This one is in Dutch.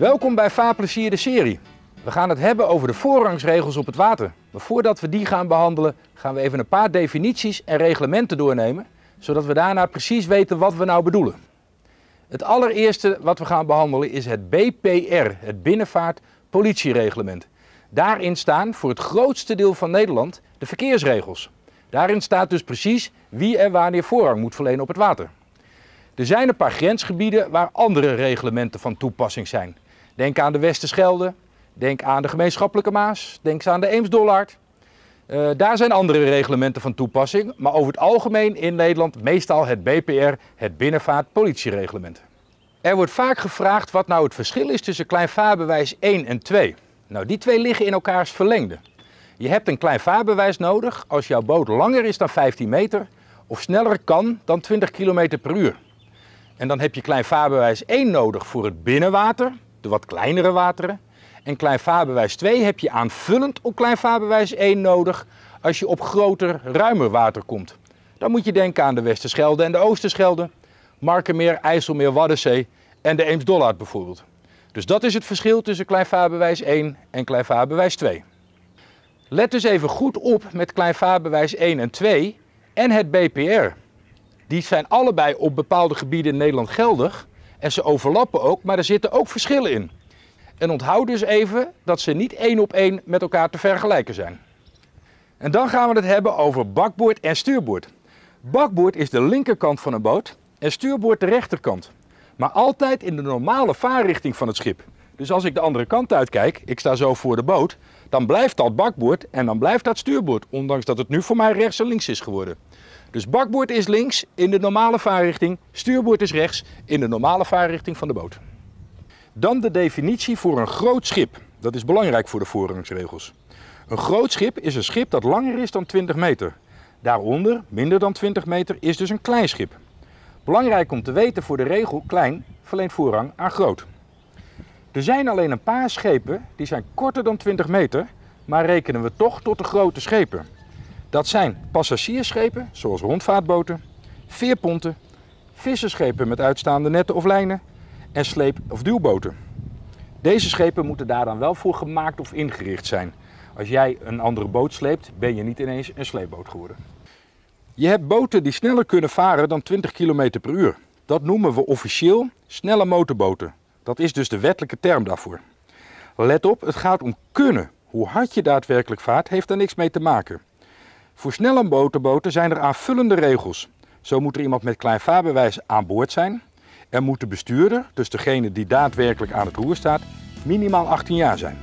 Welkom bij Vaarplezier de serie. We gaan het hebben over de voorrangsregels op het water. Maar voordat we die gaan behandelen, gaan we even een paar definities en reglementen doornemen, zodat we daarna precies weten wat we nou bedoelen. Het allereerste wat we gaan behandelen is het BPR, het Binnenvaart Politiereglement. Daarin staan voor het grootste deel van Nederland de verkeersregels. Daarin staat dus precies wie er wanneer voorrang moet verlenen op het water. Er zijn een paar grensgebieden waar andere reglementen van toepassing zijn. Denk aan de Westerschelde, denk aan de gemeenschappelijke Maas, denk aan de Eemsdollard. Uh, daar zijn andere reglementen van toepassing, maar over het algemeen in Nederland meestal het BPR, het Binnenvaart-Politiereglement. Er wordt vaak gevraagd wat nou het verschil is tussen kleinvaarbewijs 1 en 2. Nou, die twee liggen in elkaars verlengde. Je hebt een klein vaarbewijs nodig als jouw boot langer is dan 15 meter of sneller kan dan 20 km per uur. En dan heb je klein vaarbewijs 1 nodig voor het binnenwater, de wat kleinere wateren. En klein vaarbewijs 2 heb je aanvullend op klein vaarbewijs 1 nodig als je op groter, ruimer water komt. Dan moet je denken aan de Westerschelde en de Oosterschelde, Markenmeer, IJsselmeer, Waddenzee en de Eemsdollard bijvoorbeeld. Dus dat is het verschil tussen klein vaarbewijs 1 en klein vaarbewijs 2. Let dus even goed op met klein vaarbewijs 1 en 2 en het BPR. Die zijn allebei op bepaalde gebieden in Nederland geldig en ze overlappen ook, maar er zitten ook verschillen in. En onthoud dus even dat ze niet één op één met elkaar te vergelijken zijn. En dan gaan we het hebben over bakboord en stuurboord. Bakboord is de linkerkant van een boot en stuurboord de rechterkant. Maar altijd in de normale vaarrichting van het schip. Dus als ik de andere kant uitkijk, ik sta zo voor de boot, dan blijft dat bakboord en dan blijft dat stuurboord. Ondanks dat het nu voor mij rechts en links is geworden. Dus bakboord is links in de normale vaarrichting, stuurboord is rechts in de normale vaarrichting van de boot. Dan de definitie voor een groot schip. Dat is belangrijk voor de voorrangsregels. Een groot schip is een schip dat langer is dan 20 meter. Daaronder, minder dan 20 meter, is dus een klein schip. Belangrijk om te weten voor de regel klein verleent voorrang aan groot. Er zijn alleen een paar schepen die zijn korter dan 20 meter, maar rekenen we toch tot de grote schepen. Dat zijn passagiersschepen, zoals rondvaartboten, veerponten, visserschepen met uitstaande netten of lijnen en sleep- of duwboten. Deze schepen moeten daar dan wel voor gemaakt of ingericht zijn. Als jij een andere boot sleept, ben je niet ineens een sleepboot geworden. Je hebt boten die sneller kunnen varen dan 20 km per uur. Dat noemen we officieel snelle motorboten. Dat is dus de wettelijke term daarvoor. Let op, het gaat om kunnen. Hoe hard je daadwerkelijk vaart, heeft er niks mee te maken. Voor snelle motorboten zijn er aanvullende regels. Zo moet er iemand met klein vaarbewijs aan boord zijn. En moet de bestuurder, dus degene die daadwerkelijk aan het roer staat, minimaal 18 jaar zijn.